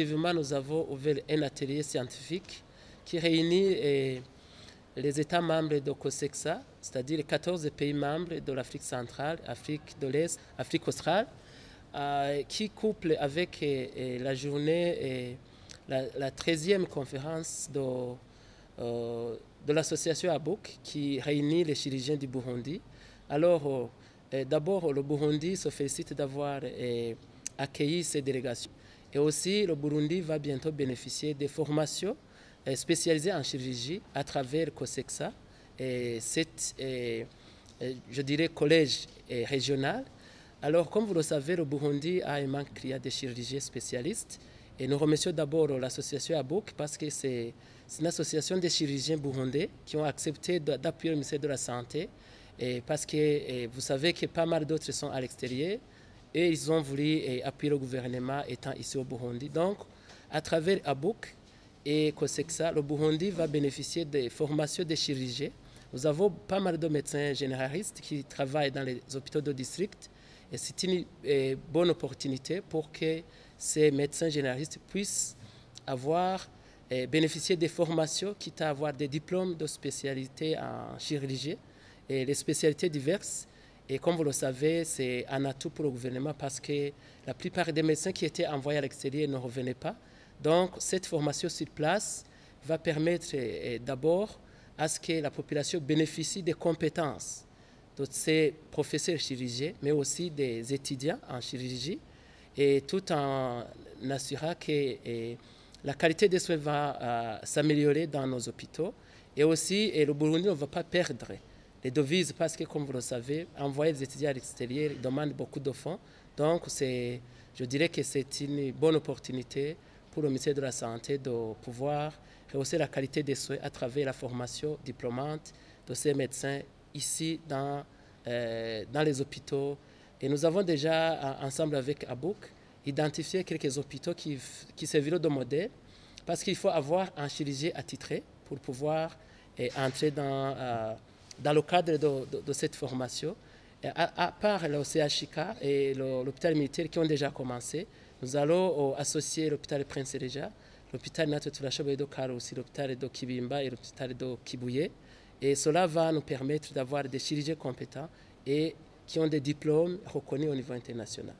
effectivement, nous avons ouvert un atelier scientifique qui réunit eh, les États membres de COSEXA, c'est-à-dire les 14 pays membres de l'Afrique centrale, Afrique de l'Est, Afrique australe, euh, qui couple avec eh, eh, la journée, la, la 13e conférence de, euh, l'association ABOK qui réunit les chirurgiens du Burundi. Alors, d'abord, le Burundi se félicite d'avoir accueilli ces délégations. Et aussi, le Burundi va bientôt bénéficier des formations eh, spécialisées en chirurgie à travers COSEXA, et cet, eh, eh, je dirais, collège régional. Alors, comme vous le savez, le Burundi a un manque de chirurgiens spécialistes. Et nous remercions d'abord l'association ABOK parce que c'est une association des chirurgiens burundais qui ont accepté de- d'appuyer le ministère de la Santé et parce que vous savez que pas mal d'autres sont à l'extérieur et ils ont voulu appuyer le gouvernement étant ici au Burundi. Donc, à travers ABOK et COSEXA, le Burundi va bénéficier des formations des chirurgiens. Nous avons pas mal de médecins généralistes qui travaillent dans les hôpitaux de district et c'est une bonne opportunité pour que ces médecins généralistes puissent avoir bénéficier des formations, quitte à avoir des diplômes de spécialité en chirurgie et les spécialités diverses. Et comme vous le savez, c'est un atout pour le gouvernement parce que la plupart des médecins qui étaient envoyés à l'extérieur ne revenaient pas. Donc, cette formation sur place va permettre eh, d'abord à ce que la population bénéficie des compétences de ces professeurs chirurgiens, mais aussi des étudiants en chirurgie, et tout en assurant que eh, la qualité des soins va euh, s'améliorer dans nos hôpitaux. Et aussi, le Burundi ne va pas perdre les devises parce que, comme vous le savez, envoyer des étudiants à l'extérieur demande beaucoup de fonds. Donc, je dirais que c'est une bonne opportunité pour le ministère de la Santé de pouvoir rehausser la qualité des soins à travers la formation diplômante de ces médecins ici dans, euh, dans les hôpitaux. Et nous avons déjà, ensemble avec Abouk, identifié quelques hôpitaux qui, qui serviront de modèle parce qu'il faut avoir un chirurgien attitré pour pouvoir eh, entrer dans, euh, dans le cadre de, cette formation. À, part le CHK et l'hôpital militaire qui ont déjà commencé, nous allons euh, associer l'hôpital Prince Regis, l'hôpital Nato Turashoboye Karusi, l'hôpital de Kibimba et l'hôpital de Kibuye. Et cela va nous permettre d'avoir des chirurgiens compétents et qui ont des diplômes reconnus au niveau international.